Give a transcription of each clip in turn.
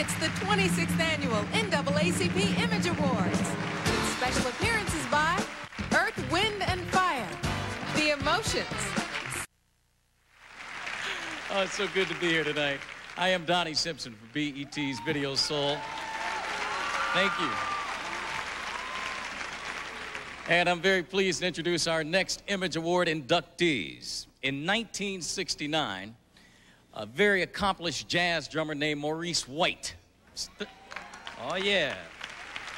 It's the 26th annual NAACP Image Awards. With special appearances by Earth, Wind, and Fire. The Emotions. Oh, it's so good to be here tonight. I am Donnie Simpson for BET's Video Soul. Thank you. And I'm very pleased to introduce our next Image Award inductees. In 1969, a very accomplished jazz drummer named Maurice White. Oh, yeah.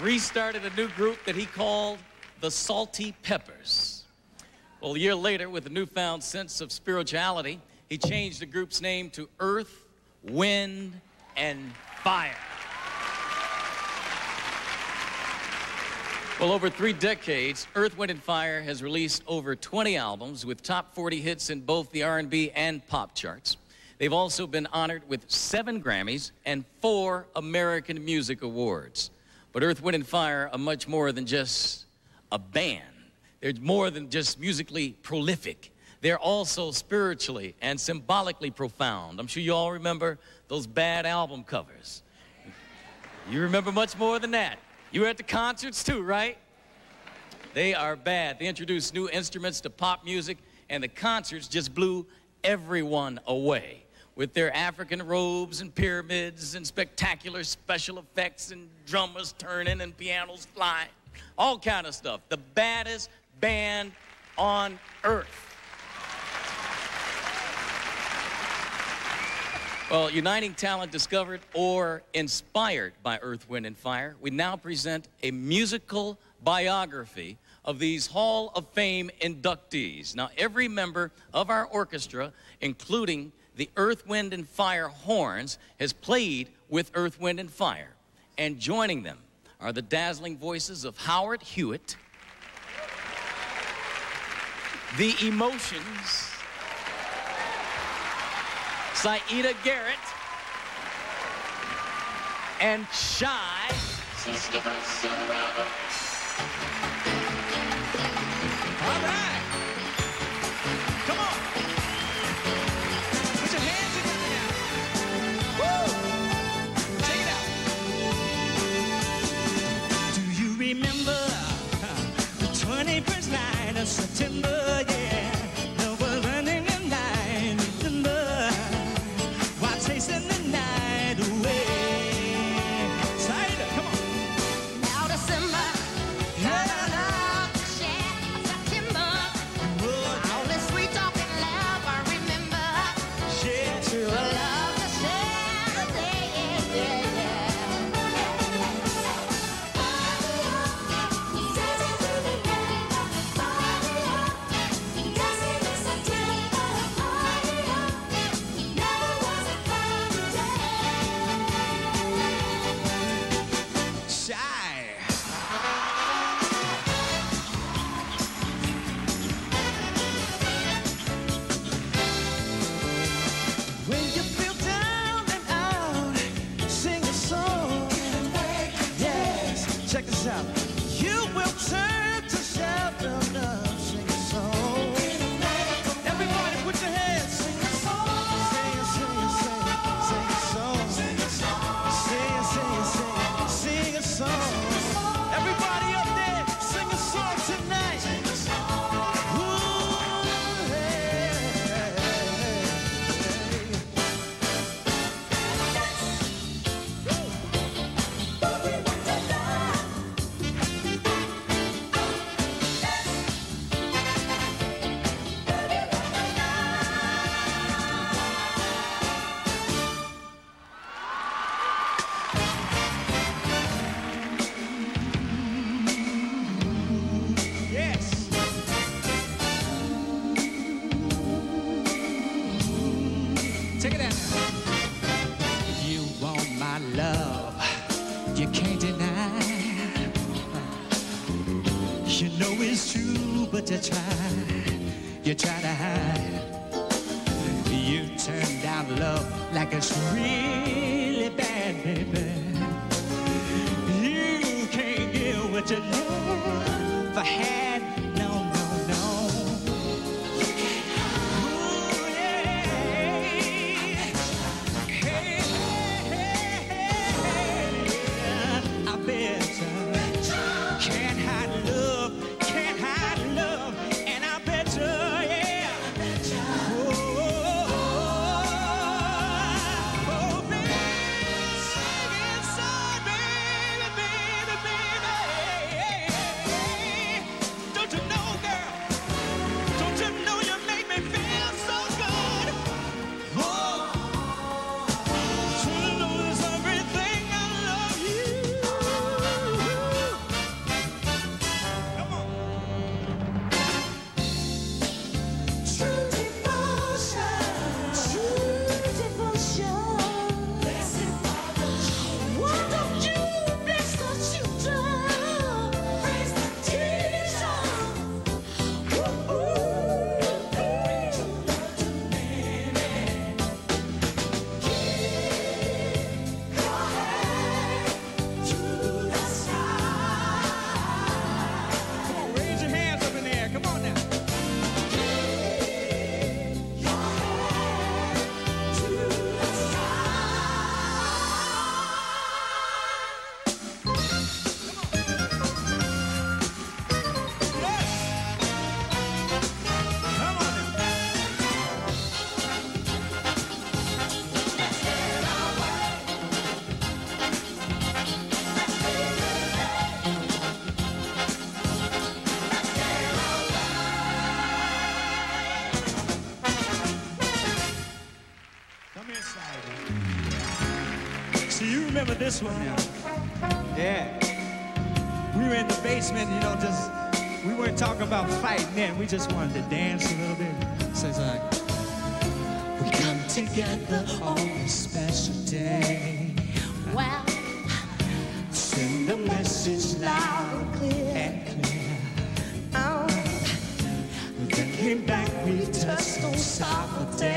Restarted a new group that he called the Salty Peppers. Well, a year later, with a newfound sense of spirituality, he changed the group's name to Earth, Wind, and Fire. Well, over three decades, Earth, Wind, and Fire has released over 20 albums with top 40 hits in both the R&B and pop charts. They've also been honored with seven Grammys and four American Music Awards. But Earth, Wind, and Fire are much more than just a band. They're more than just musically prolific. They're also spiritually and symbolically profound. I'm sure you all remember those bad album covers. You remember much more than that. You were at the concerts too, right? They are bad. They introduced new instruments to pop music, and the concerts just blew everyone away with their African robes and pyramids and spectacular special effects and drummers turning and pianos flying, all kind of stuff. The baddest band on earth. Well, uniting talent discovered or inspired by Earth, Wind, and Fire, we now present a musical biography of these Hall of Fame inductees. Now, every member of our orchestra, including the Earth, Wind, and Fire horns has played with Earth, Wind, and Fire. And joining them are the dazzling voices of Howard Hewitt, The Emotions, Siedah Garrett, and Shai. Check this out. like it's really bad, baby. You can't get what you never had. Remember this one now? Yeah. We were in the basement, you know, just we weren't talking about fighting then. We just wanted to dance a little bit. So it's like we come together on this special day. Well, Send a message loud and clear. and clear. Oh, back, we touched those sour days.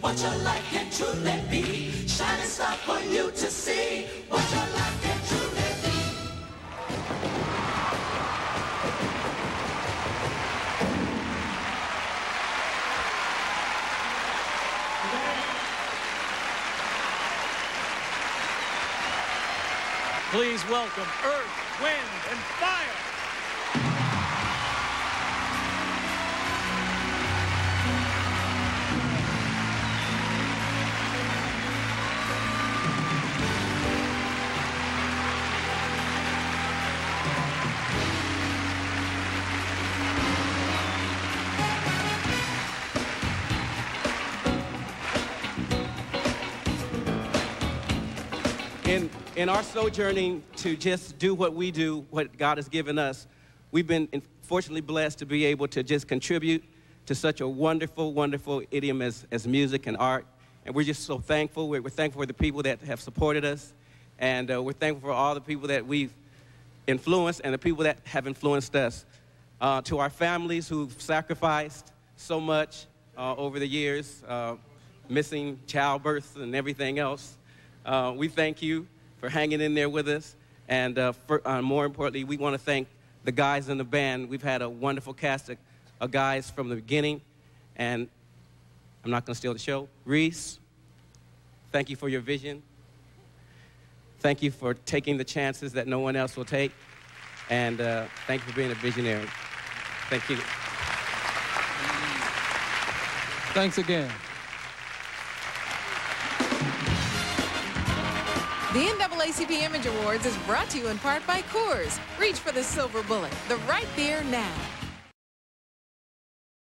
What your life can truly be. Shining star for you to see what your life can truly be. Please welcome Earth, Wind, and Fire. In, in our sojourning to just do what we do, what God has given us, we've been fortunately blessed to be able to just contribute to such a wonderful, wonderful idiom as, as music and art. And we're just so thankful. We're, we're thankful for the people that have supported us. And uh, we're thankful for all the people that we've influenced and the people that have influenced us. Uh, to our families who've sacrificed so much, uh, over the years, uh, missing childbirth and everything else. Uh, we thank you for hanging in there with us. And uh, for, uh, more importantly, we want to thank the guys in the band. We've had a wonderful cast of, of guys from the beginning. And I'm not going to steal the show. Reese, thank you for your vision. Thank you for taking the chances that no one else will take. And uh, thank you for being a visionary. Thank you. Thanks again. NAACP Image Awards is brought to you in part by Coors. Reach for the silver bullet, the right beer now.